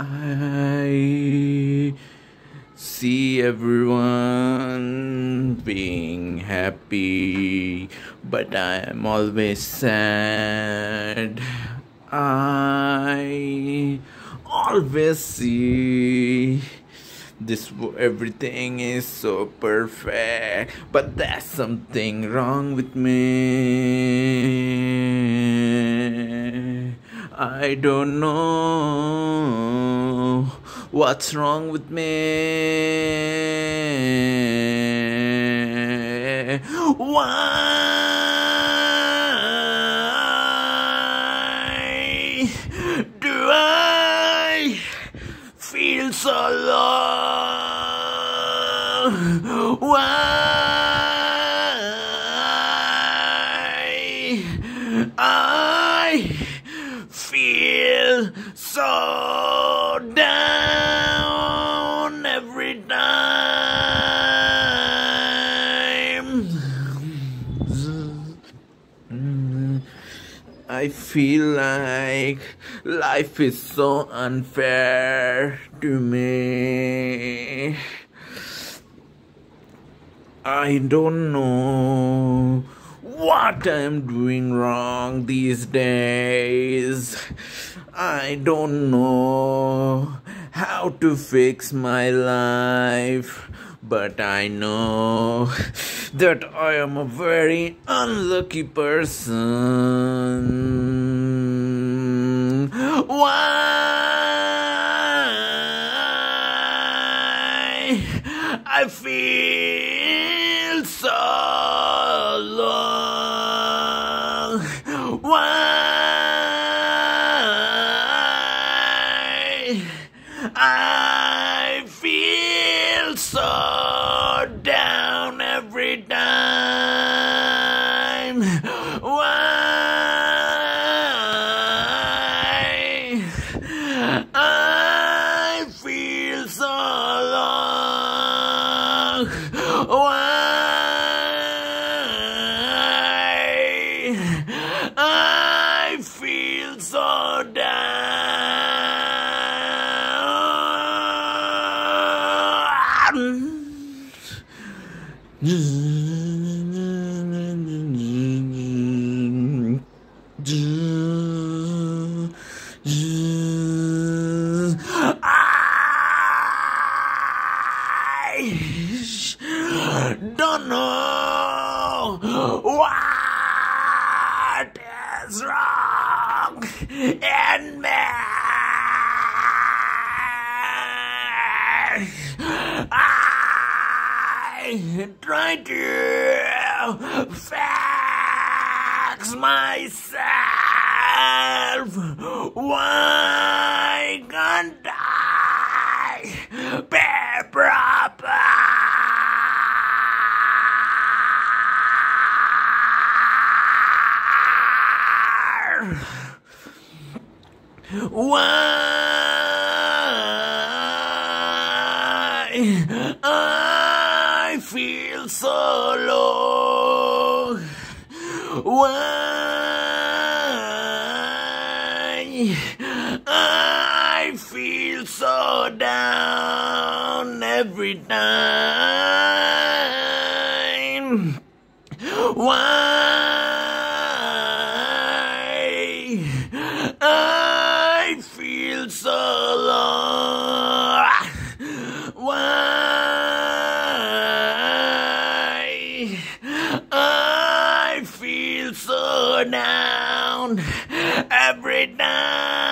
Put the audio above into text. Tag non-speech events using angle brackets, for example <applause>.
I see everyone being happy, but I am always sad. I always see this everything is so perfect but there's something wrong with me. I don't know what's wrong with me. Why feel so alone why i feel so down every time I feel like life is so unfair to me. I don't know what I'm doing wrong these days. I don't know how to fix my life, but I know that I am a very unlucky person. Why I feel so long. Why so down every time. Why I feel so long. Why I don't know what is wrong in me. I try to fix myself. Why can't I be proper? Why I feel so low? Why I feel so down every time? Why I feel so low? Why I feel so down <laughs> every time?